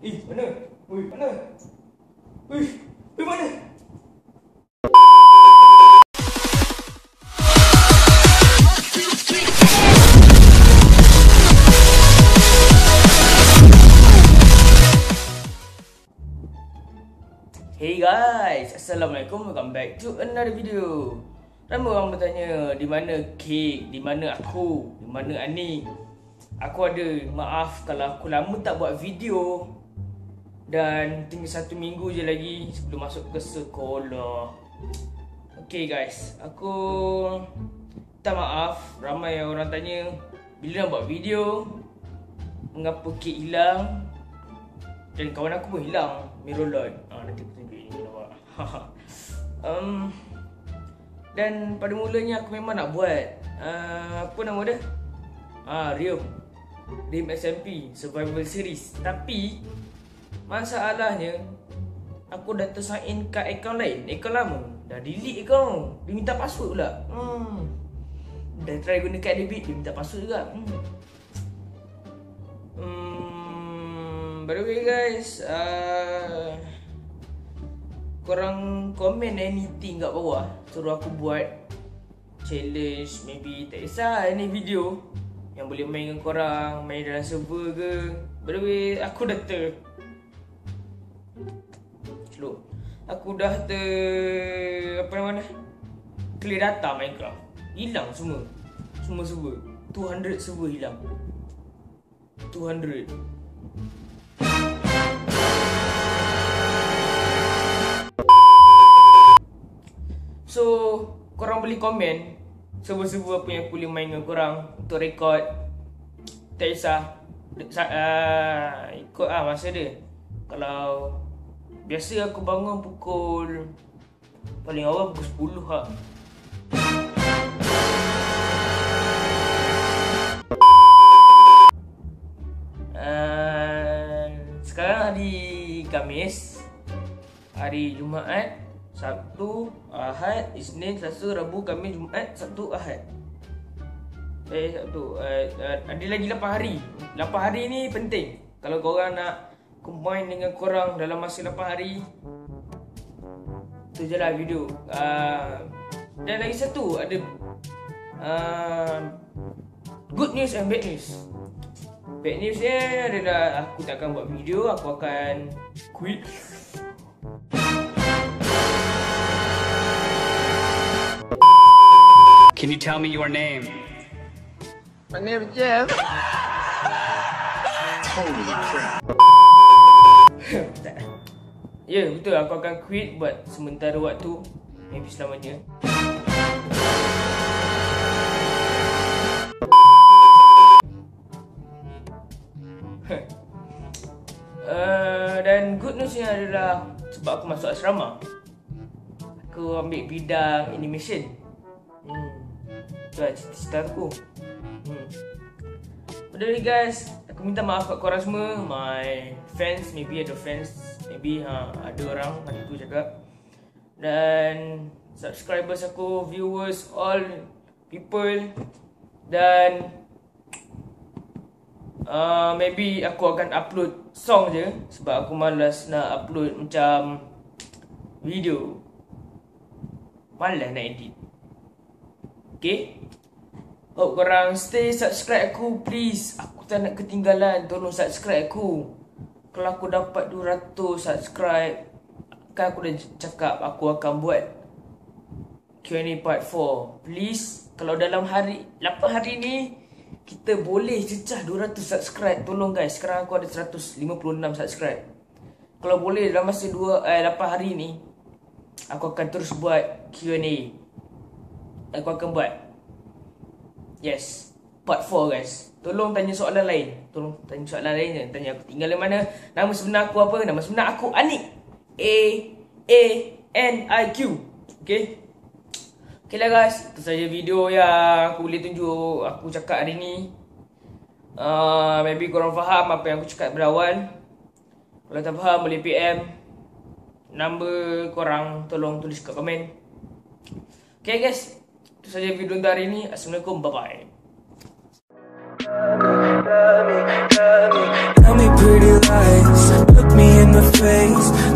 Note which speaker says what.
Speaker 1: Eh, mana? Ui, mana? Ui, ui mana? Hey guys, Assalamualaikum Welcome back to another video Ramai orang bertanya Di mana kek, di mana aku, di mana Ani Aku ada, maaf kalau aku lama tak buat video Dan tinggal satu minggu je lagi sebelum masuk ke sekolah. Okay guys, aku Minta maaf, ramai orang tanya Bila nak buat video? Mengapa kek hilang? Dan kawan aku pun hilang. Mirolon ah, Nanti aku tunjuk ini nampak um, Dan pada mulanya aku memang nak buat uh, Apa nama dia? Ah, Rium Rium SMP Survival Series. Tapi Masalahnya Aku dah tersign kat akaun lain. Akaun lama. Dah delete akaun Dia minta password pula. Hmm. Dah try guna kat debit Dia minta password juga. Hmm. Hmm, by the way guys, uh, korang komen anything kat bawah? Suruh aku buat challenge maybe tak kisah any video. Yang boleh main dengan korang, main dalam server ke. By the way, aku dah ter Slow. Aku dah ter apa nama ni? Clear data Minecraft. Hilang semua. Semua server. 200 server hilang. 200 So, korang boleh komen Server-server apa yang aku boleh main dengan korang Untuk rekod Tak kisah uh, Ikut lah masa dia Kalau Biasa aku bangun pukul Paling awal pukul 10 lah Sekarang hari Kamis Hari Jumaat Sabtu, Ahad, Isnin, Selasa, Rabu, Khamis, Jumaat, Sabtu, Ahad. Eh, Sabtu. Uh, uh, ada lagi 8 hari. 8 hari ni penting. Kalau korang nak combine dengan korang dalam masa 8 hari. Tu je lah video. Uh, dan lagi satu, ada uh, good news and bad news. Bad news dia adalah aku takkan buat video, aku akan quit.
Speaker 2: Can you tell me your name?
Speaker 3: My name is Jeff.
Speaker 4: Holy crap.
Speaker 1: Ya, yeah, betul. Aku akan quit buat sementara waktu. Maybe selamanya. uh, dan good newsnya adalah sebab aku masuk asrama. Aku ambil bidang animation. Hmm. Itu lah cita-cita aku. Hmm. Way guys, aku minta maaf kat korang semua. My fans, maybe ada fans. Maybe ha, ada orang ada tu cakap. Dan subscribers aku, viewers, all people. Dan uh, maybe aku akan upload song je. Sebab aku malas nak upload macam video. Malas nak edit. Okay? Hope korang stay subscribe aku please. Aku tak nak ketinggalan. Tolong subscribe aku. Kalau aku dapat 200 subscribe, kan aku dah cakap aku akan buat Q&A part 4. Please, kalau dalam hari 8 hari ni kita boleh cecah 200 subscribe. Tolong guys, sekarang aku ada 156 subscribe. Kalau boleh dalam masa 2 eh 8 hari ni aku akan terus buat Q&A. Aku akan buat Yes. Part 4 guys. Tolong tanya soalan lain. Tolong tanya soalan lain. Tanya aku tinggal di mana. Nama sebenar aku apa? Nama sebenar aku Anik. A A N I Q. Okay Okay lah guys. Itu saja video yang aku boleh tunjuk. Aku cakap hari ni. Uh, Maybe korang faham apa yang aku cakap berawal Kalau tak faham boleh PM Number korang. Tolong tulis kat komen. Okay guys Itu saja video untuk hari ini. Assalamualaikum. Bye-bye.
Speaker 5: Tell me pretty lies
Speaker 1: in face. Tell me that you love